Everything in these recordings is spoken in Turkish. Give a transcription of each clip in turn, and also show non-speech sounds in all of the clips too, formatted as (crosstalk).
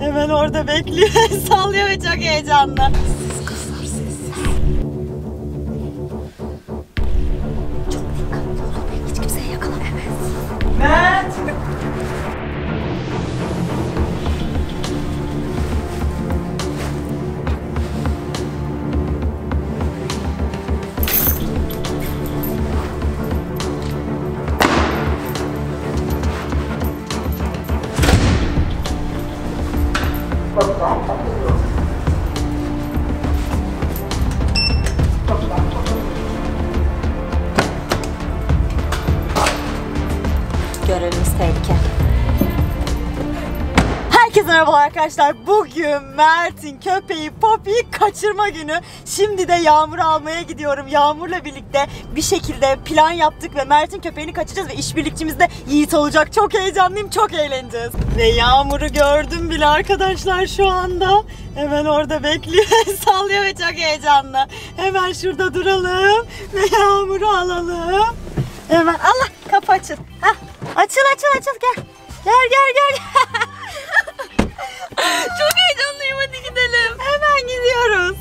Hemen orada bekliyor. (laughs) Sallıyor ve çok heyecanlı. Hiç kimseye yakalama. Evet. Mert. Görevimiz tehlike. Herkese merhaba arkadaşlar. Bugün Mert'in köpeği Poppy'yi kaçırma günü. Şimdi de Yağmur'u almaya gidiyorum. Yağmur'la birlikte bir şekilde plan yaptık ve Mert'in köpeğini kaçıracağız ve işbirlikçimiz de Yiğit olacak. Çok heyecanlıyım, çok eğleneceğiz. Ve Yağmur'u gördüm bile arkadaşlar şu anda. Hemen orada bekliyor, (laughs) sallıyor ve çok heyecanlı. Hemen şurada duralım ve Yağmur'u alalım. Hemen Allah kapı açıl. Hah, açıl açıl açıl gel. Gel gel gel. (laughs) Çok heyecanlıyım hadi gidelim. Hemen gidiyoruz.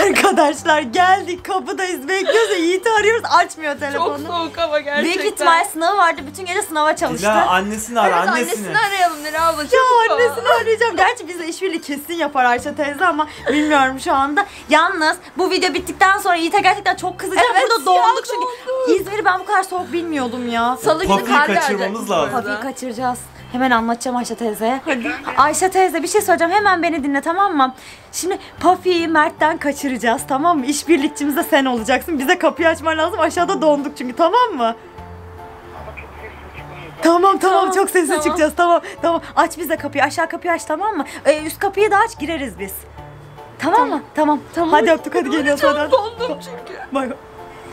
(laughs) Arkadaşlar geldik kapıdayız bekliyoruz. Yiğit'i arıyoruz açmıyor Çok telefonu. soğuk hava gerçekten. Büyük ihtimal sınavı vardı. Bütün gece sınava çalıştı. Dila annesini ara Evet annesini. annesini arayalım Nere abla. Ya annesini arayacağım. Gerçi bizle işbirliği kesin yapar Ayşe teyze ama bilmiyorum şu anda. Yalnız bu video bittikten sonra Yiğit'e gerçekten çok kızacağım. Evet, Burada ya, donduk çünkü. İzmir'i ben bu kadar soğuk bilmiyordum ya. Salı günü Poppy'yi kar kaçırmamız lazım. Kapıyı kaçıracağız. Hemen anlatacağım Ayşe teyzeye. Ayşe teyze bir şey söyleyeceğim. Hemen beni dinle tamam mı? Şimdi Puffy'yi Mert'ten kaçıracağız tamam mı? İşbirlikçimiz de sen olacaksın. Bize kapıyı açman lazım. Aşağıda donduk çünkü tamam mı? Tamam tamam Tamam, çok sesli tamam. çıkacağız tamam tamam aç bize kapıyı aşağı kapıyı aç tamam mı ee, üst kapıyı da aç gireriz biz tamam, mı tamam Tamam. hadi öptük hadi geliyoruz hadi Dondum çünkü. Bay bay.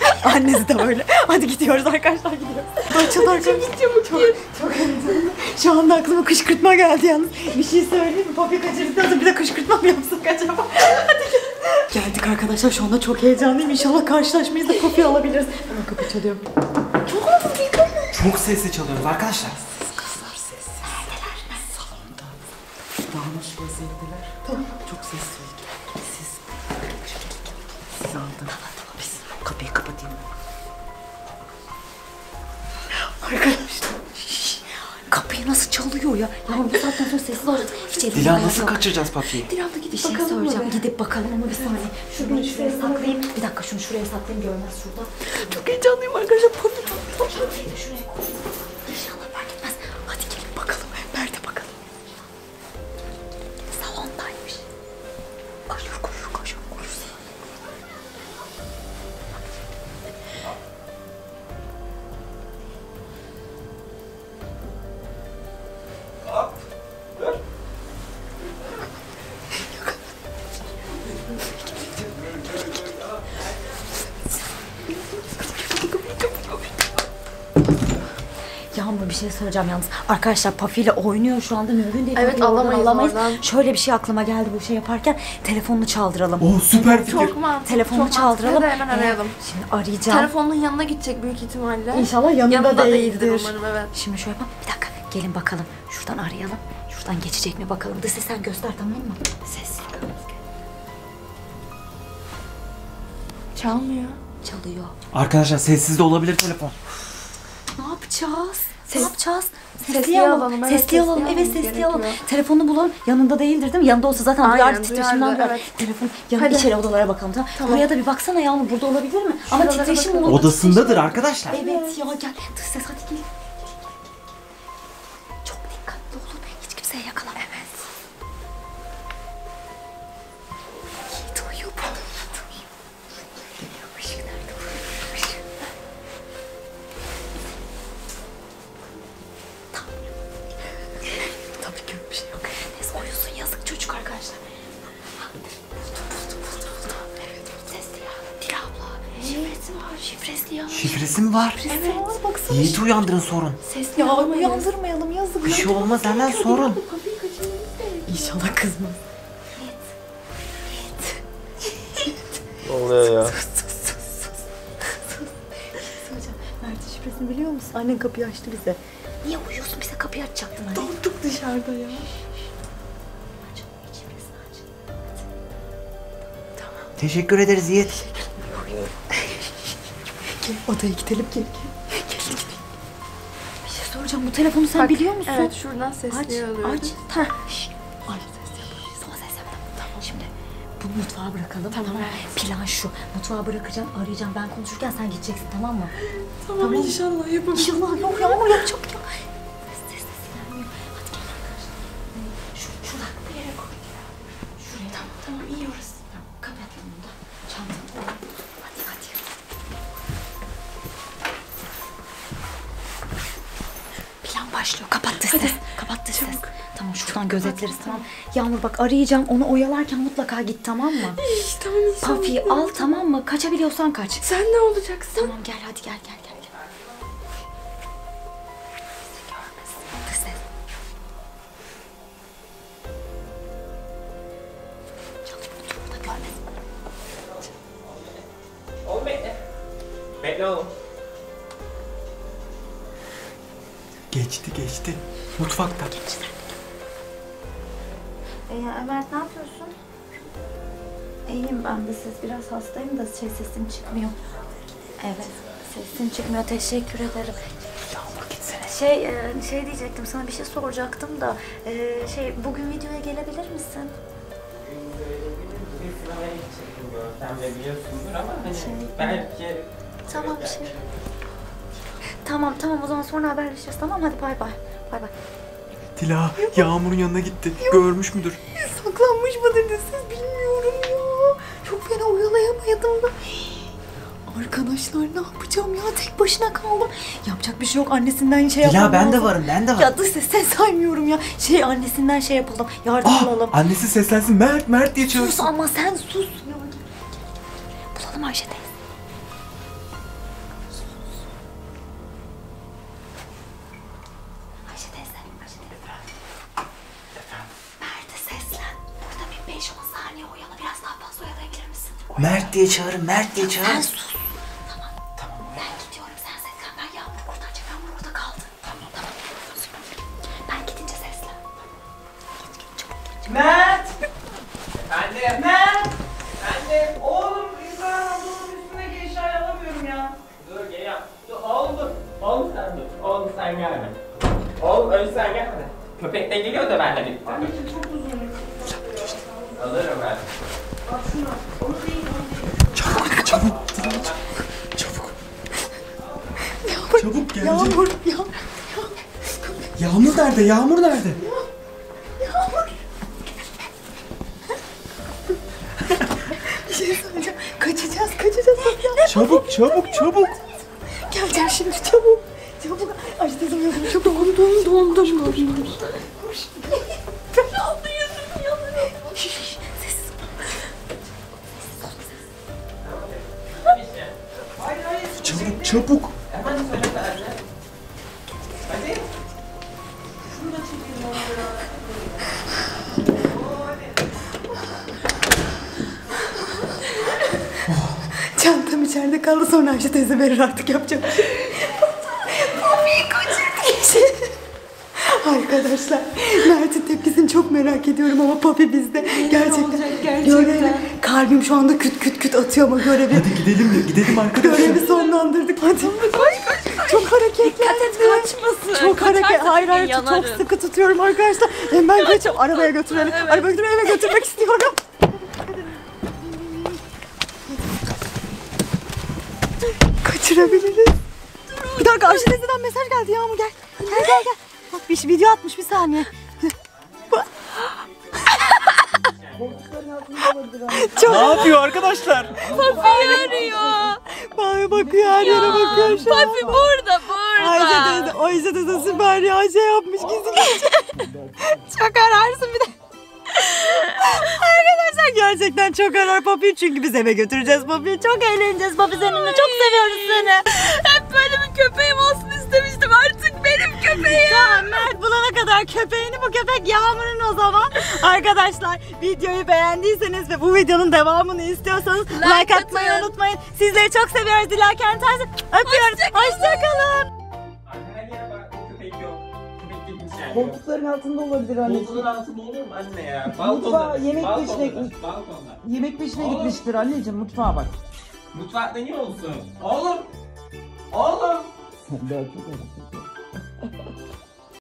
(laughs) Annesi de böyle. Hadi gidiyoruz arkadaşlar gidiyoruz. Açıldı arkadaşlar. Çok, gir. çok heyecanlı. Şu anda aklıma kışkırtma geldi yalnız. Bir şey söyleyeyim mi? Papi kaçırdıktan sonra bir de kışkırtma mı yapsak acaba? Hadi gel. Geldik arkadaşlar şu anda çok heyecanlıyım. İnşallah karşılaşmayız da Papi alabiliriz. Hemen kapı çalıyorum. Çok sesli çalıyoruz arkadaşlar. Ya? Ya bu saatten sonra sessiz olacağız. Hiç elimde Dila ayak nasıl yok. kaçıracağız Papi'yi? Dilan'da gidip bir şey söyleyeceğim. Gidip bakalım ama bir saniye. Şunu şuraya saklayayım. Bir dakika şunu şuraya saklayayım görmez şurada. Çok heyecanlıyım arkadaşlar. Papi Şuraya koy. Bir şey söyleyeceğim yalnız. Arkadaşlar Pafi ile oynuyor şu anda mümkün değil. Evet, Pafi'yi oradan alamayız oradan. Şöyle bir şey aklıma geldi bu şey yaparken. Telefonunu çaldıralım. Oo süper fikir. Çok mantıklı. Telefonunu çok mantıklı. çaldıralım. Hadi hemen Ee, arayalım. Şimdi arayacağım. Telefonun yanına gidecek büyük ihtimalle. İnşallah yanında, Yanında değildir. değildir umarım evet. Şimdi şöyle yapalım. Bir dakika gelin bakalım. Şuradan arayalım. Şuradan geçecek mi bakalım. Dış ses sen göster tamam mı? Ses. Çalmıyor. Çalıyor. Arkadaşlar sessiz de olabilir telefon. Ne yapacağız? Ses- ne yapacağız? Sesli alalım, evet, Sesli sesli alalım. Evet sesli alalım. gerekiyor. Telefonu bulalım. Yanında değildir değil mi? Yanında olsa zaten Aynen, duyardı titreşimden duyar. evet. Telefon yanına Hadi. içeri odalara bakalım tamam. Tamam. Buraya da bir baksana Yağmur burada olabilir mi? Ama Şuralara titreşim bakalım. olur. Odasındadır titreşim arkadaşlar. Evet ya gel. Dış ses hadi gel. Çok dikkatli olun. Hiç kimseye yakalama. Tabii ki bir şey yok. Neyse uyusun yazık çocuk arkadaşlar. Sesli ya. Dil abla. Şifresi var. Şifresi ya. Şifresi mi var? Evet. Baksana. Yiğit'i uyandırın sorun. Sesli Ya alamayız. uyandırmayalım yazık. Bir şey olmaz hemen sorun. İnşallah kızmaz. Ne oluyor ya? Söyleyeceğim. Mert'in şifresini biliyor musun? Annen kapıyı açtı bize. Niye uyuyorsun? Bize kapıyı açacaktın hani. Donduk dışarıda ya. Teşekkür ederiz Yiğit. Gel odaya gidelim gel. Gel gel gidelim. Bir şey soracağım bu telefonu sen Bak, biliyor musun? Evet şuradan sesliye aç, alıyorum. Aç aç. Aç. Aç ses yapalım. Sana ses yapalım. Tamam. Şimdi bunu mutfağa bırakalım. Tamam. tamam. Plan şu. Mutfağa bırakacağım arayacağım ben konuşurken sen gideceksin tamam mı? Tamam, tamam. inşallah yapabilirim. İnşallah yok ya ama yapacak Tamam şuradan gözetleriz tamam. Yağmur bak arayacağım. Onu oyalarken mutlaka git tamam mı? İyi, tamam inşallah. Pafi'yi al tamam mı? Kaçabiliyorsan kaç. Sen ne olacaksın? Tamam gel hadi gel gel gel. bekle. Oğlum. Geçti geçti. Mutfakta. Ee, Ömer ne yapıyorsun? İyiyim ben de siz biraz hastayım da şey sesim çıkmıyor. Evet sesim çıkmıyor teşekkür ederim. Şey e, şey diyecektim sana bir şey soracaktım da e, şey bugün videoya gelebilir misin? Bir sinemaya gidecektim Görkem'le biliyorsundur ama hani Şey- belki... Tamam şey. Tamam tamam o zaman sonra haberleşiriz tamam hadi bay bay. Bay bay. Dila Yağmur'un yanına gitti. Görmüş müdür? Saklanmış mıdır siz bilmiyorum ya. Çok fena oyalayamadım da. Arkadaşlar ne yapacağım ya tek başına kaldım. Yapacak bir şey yok annesinden şey yapmam ben de lazım. varım ben de varım. Ya dış ses sen saymıyorum ya. Şey annesinden şey yapalım. Yardım Ah, alalım. annesi seslensin Mert Mert diye Sus çağırsın. ama sen sus. Ya, gel, gel, gel. Bulalım Ayşe teyze. Diye çağırın Mert diye Sen çağırın. sus. Tamam. Tamam. Ben gidiyorum. Sen seslen. Ben Yağmur'u kurtaracağım. Yağmur orada kaldı. Tamam. Tamam. Ben gidince seslen. Geç, geç, çabuk. Mert! Efendim? Mert! Annem, oğlum İbrahim ablanın üstündeki eşyayı alamıyorum ya. Dur gel ya. Dur oğlum dur. Oğlum sen dur. Oğlum sen gelme. Oğlum önce sen gelme. Köpek de geliyor da benimle birlikte. Anneciğim çok uzun. Alırım ben. Çabuk çabuk çabuk. Çabuk. Çabuk gelecek. Yağmur, ya. Yağmur nerede? Yağmur nerede? (laughs) Bir şey söyleyeceğim. Kaçacağız, kaçacağız. Çabuk çabuk çabuk. Geleceğim şimdi çabuk. Çabuk. Ay dedim ya çok dondum dondum dondum. Koş. Çabuk. Hemen söyle sen. Hadi. Şunu da çekelim onu ya. Çantam içeride kaldı sonra Ayşe teyze verir artık yapacak bir şey. Arkadaşlar Mert'in tepkisini çok merak ediyorum ama Papi bizde. Gerçekten. olacak gerçekten? Görevi, kalbim şu anda küt küt küt atıyor ama görevi. Hadi gidelim ya gidelim arkadaşlar. Görevi sonlandırdık. Hadi. Koş koş koş. Çok hareketli. Dikkat et kaçmasın. Çok hareket. Hayır hayır çok sıkı tutuyorum arkadaşlar. Hemen kaçıyorum. Arabaya götürelim. Arabaya götürelim eve götürmek istiyorum. Kaçırabiliriz. Bir dakika Ayşe teyzeden mesaj geldi Yağmur gel. Gel gel gel. Bak bir video atmış bir saniye. (laughs) Çok Ne yapıyor arkadaşlar? arıyor. Bana bakıyor her yere bakıyor şu an. Papi burada burada. Ayşe teyze, Ayşe teyze süper ya şey yapmış gizli gizli. (laughs) çok ararsın bir de. Arkadaşlar gerçekten çok arar Papi'yi çünkü biz eve götüreceğiz Papi'yi. Çok eğleneceğiz Papi seninle. Çok seviyoruz seni. Hep böyle bir köpeğim olsun istemiştim. Artık benim köpeğim. Tamam Mert bulana kadar köpeğini bu köpek Yağmur'un o zaman. (laughs) Arkadaşlar videoyu beğendiyseniz ve bu videonun devamını istiyorsanız like, Like atmayı atın. unutmayın. Sizleri çok seviyoruz Dilaken Tersi. Öpüyoruz. Hoşça kalın. Hoşçakalın. Yani. Koltukların altında olabilir anneciğim. Koltuğun altında olur mu anne ya? Mutfağa, yemek balkonda, peşine- Balkonda. Yemek peşine Oğlum. gitmiştir anneciğim mutfağa bak. Mutfakta niye olsun? Oğlum! Oğlum! Sen daha çok Ha ha ha.